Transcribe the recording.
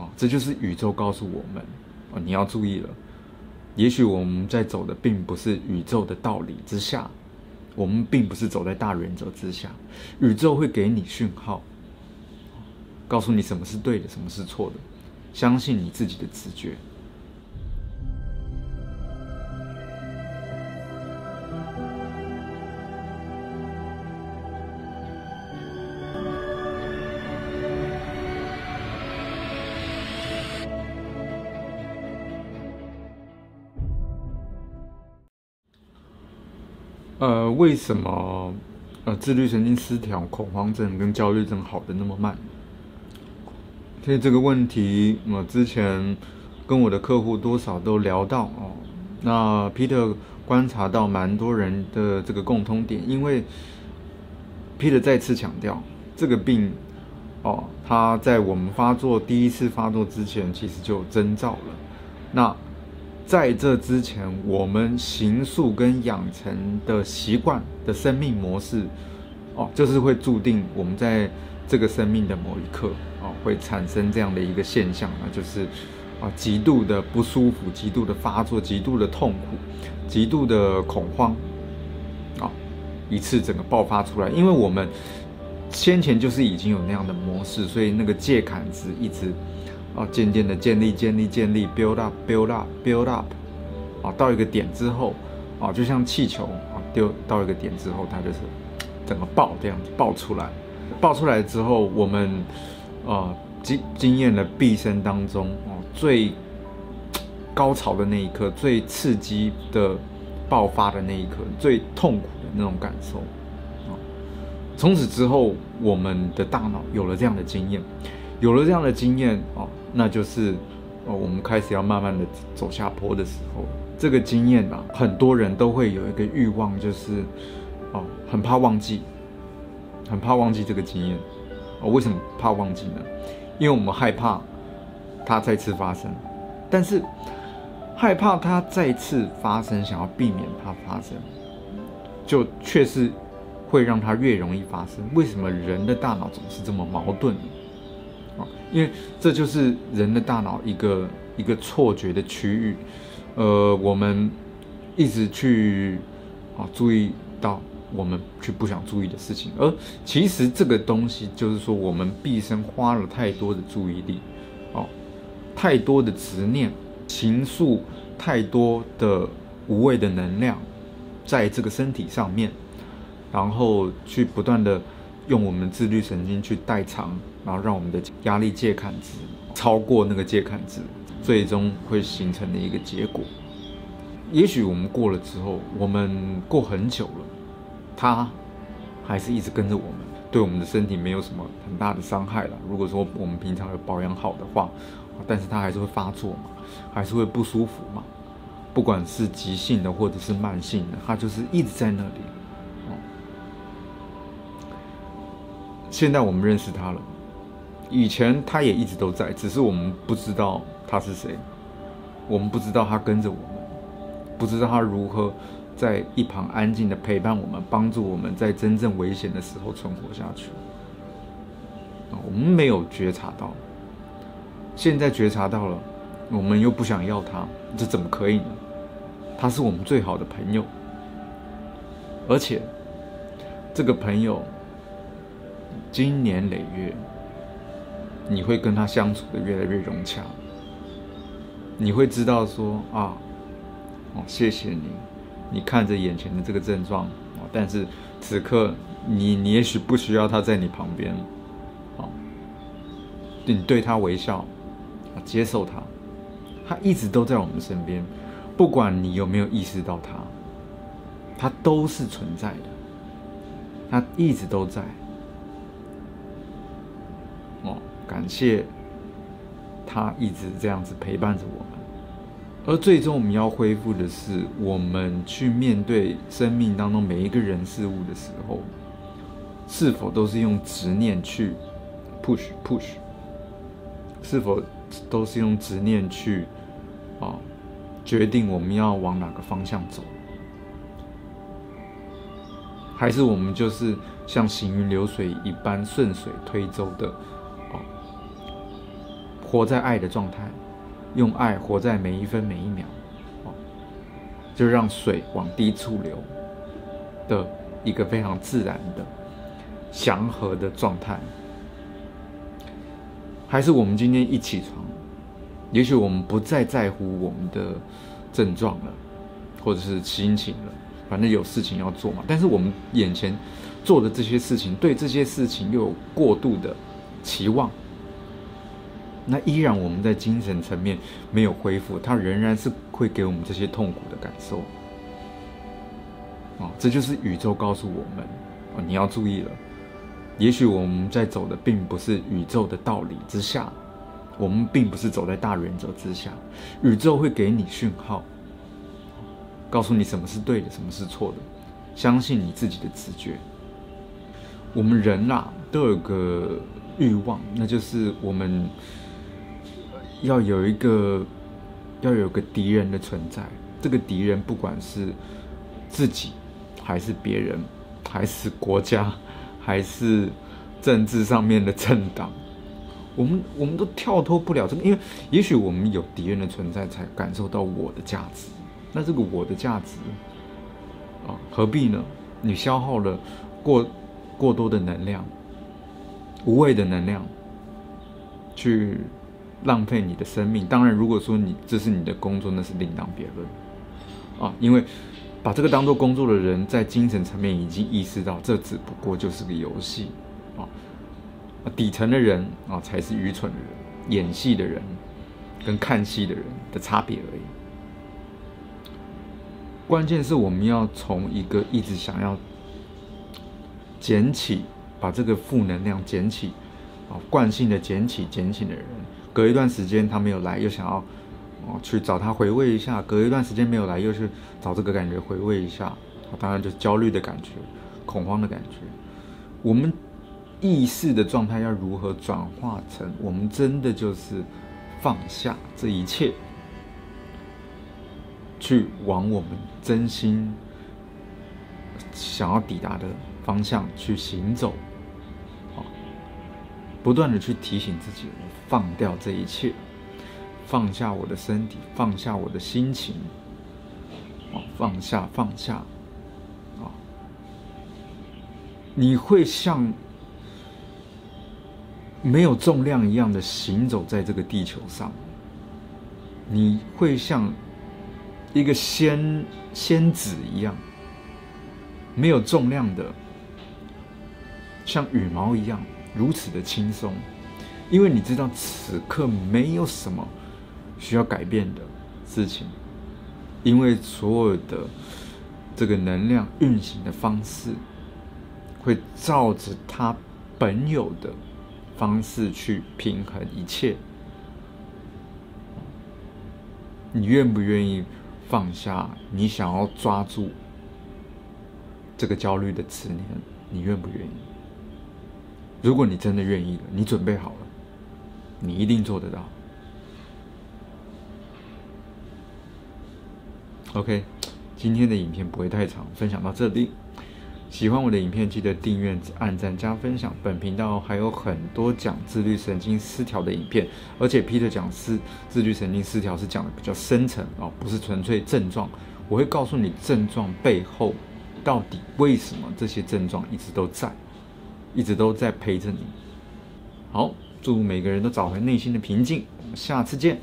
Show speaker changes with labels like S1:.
S1: 啊，这就是宇宙告诉我们哦，你要注意了。也许我们在走的并不是宇宙的道理之下，我们并不是走在大原则之下。宇宙会给你讯号，告诉你什么是对的，什么是错的，相信你自己的直觉。呃，为什么呃自律神经失调、恐慌症跟焦虑症好的那么慢？所以这个问题，我之前跟我的客户多少都聊到哦。那 Peter 观察到蛮多人的这个共通点，因为 Peter 再次强调，这个病哦，他在我们发作第一次发作之前，其实就有征兆了。那在这之前，我们行塑跟养成的习惯的生命模式，哦，就是会注定我们在这个生命的某一刻，哦，会产生这样的一个现象，那就是啊，极度的不舒服，极度的发作，极度的痛苦，极度的恐慌，啊，一次整个爆发出来。因为我们先前就是已经有那样的模式，所以那个戒坎值一直。啊，渐渐的建立、建立、建立，build up、build up、build up，啊，到一个点之后，啊，就像气球啊，丢到一个点之后，它就是整个爆这样子爆出来。爆出来之后，我们啊经经验了毕生当中啊最高潮的那一刻，最刺激的爆发的那一刻，最痛苦的那种感受啊。从此之后，我们的大脑有了这样的经验，有了这样的经验哦。那就是，哦，我们开始要慢慢的走下坡的时候，这个经验啊，很多人都会有一个欲望，就是，哦，很怕忘记，很怕忘记这个经验，哦，为什么怕忘记呢？因为我们害怕它再次发生，但是害怕它再次发生，想要避免它发生，就却是会让它越容易发生。为什么人的大脑总是这么矛盾？因为这就是人的大脑一个一个错觉的区域，呃，我们一直去啊注意到我们去不想注意的事情，而其实这个东西就是说我们毕生花了太多的注意力，哦，太多的执念、情愫，太多的无谓的能量，在这个身体上面，然后去不断的。用我们自律神经去代偿，然后让我们的压力界坎值超过那个界坎值，最终会形成的一个结果。也许我们过了之后，我们过很久了，它还是一直跟着我们，对我们的身体没有什么很大的伤害了。如果说我们平常有保养好的话，但是它还是会发作嘛，还是会不舒服嘛。不管是急性的或者是慢性的，它就是一直在那里。现在我们认识他了，以前他也一直都在，只是我们不知道他是谁，我们不知道他跟着我们，不知道他如何在一旁安静的陪伴我们，帮助我们在真正危险的时候存活下去。我们没有觉察到，现在觉察到了，我们又不想要他，这怎么可以呢？他是我们最好的朋友，而且这个朋友。经年累月，你会跟他相处的越来越融洽。你会知道说啊，哦，谢谢你，你看着眼前的这个症状啊，但是此刻你你也许不需要他在你旁边，啊，你对他微笑，接受他，他一直都在我们身边，不管你有没有意识到他，他都是存在的，他一直都在。感谢他一直这样子陪伴着我们，而最终我们要恢复的是，我们去面对生命当中每一个人事物的时候，是否都是用执念去 push push，是否都是用执念去啊决定我们要往哪个方向走，还是我们就是像行云流水一般顺水推舟的？活在爱的状态，用爱活在每一分每一秒，哦，就让水往低处流的一个非常自然的祥和的状态。还是我们今天一起床，也许我们不再在乎我们的症状了，或者是心情了，反正有事情要做嘛。但是我们眼前做的这些事情，对这些事情又有过度的期望。那依然我们在精神层面没有恢复，它仍然是会给我们这些痛苦的感受。啊，这就是宇宙告诉我们，啊，你要注意了。也许我们在走的并不是宇宙的道理之下，我们并不是走在大原则之下。宇宙会给你讯号，告诉你什么是对的，什么是错的。相信你自己的直觉。我们人啊，都有个欲望，那就是我们。要有一个，要有个敌人的存在。这个敌人不管是自己，还是别人，还是国家，还是政治上面的政党，我们我们都跳脱不了这个。因为也许我们有敌人的存在，才感受到我的价值。那这个我的价值啊，何必呢？你消耗了过过多的能量，无谓的能量，去。浪费你的生命。当然，如果说你这是你的工作，那是另当别论啊。因为把这个当做工作的人，在精神层面已经意识到，这只不过就是个游戏啊。底层的人啊，才是愚蠢的人，演戏的人跟看戏的人的差别而已。关键是我们要从一个一直想要捡起，把这个负能量捡起啊，惯性的捡起、捡起的人。隔一段时间他没有来，又想要哦去找他回味一下；隔一段时间没有来，又去找这个感觉回味一下。当然就焦虑的感觉、恐慌的感觉。我们意识的状态要如何转化成我们真的就是放下这一切，去往我们真心想要抵达的方向去行走。不断的去提醒自己，我放掉这一切，放下我的身体，放下我的心情，啊，放下，放下，啊，你会像没有重量一样的行走在这个地球上，你会像一个仙仙子一样，没有重量的，像羽毛一样。如此的轻松，因为你知道此刻没有什么需要改变的事情，因为所有的这个能量运行的方式会照着它本有的方式去平衡一切。你愿不愿意放下你想要抓住这个焦虑的执念？你愿不愿意？如果你真的愿意了，你准备好了，你一定做得到。OK，今天的影片不会太长，分享到这里。喜欢我的影片，记得订阅、按赞、加分享。本频道还有很多讲自律神经失调的影片，而且 Peter 讲是自律神经失调是讲的比较深层哦，不是纯粹症状。我会告诉你症状背后到底为什么这些症状一直都在。一直都在陪着你。好，祝每个人都找回内心的平静。我们下次见。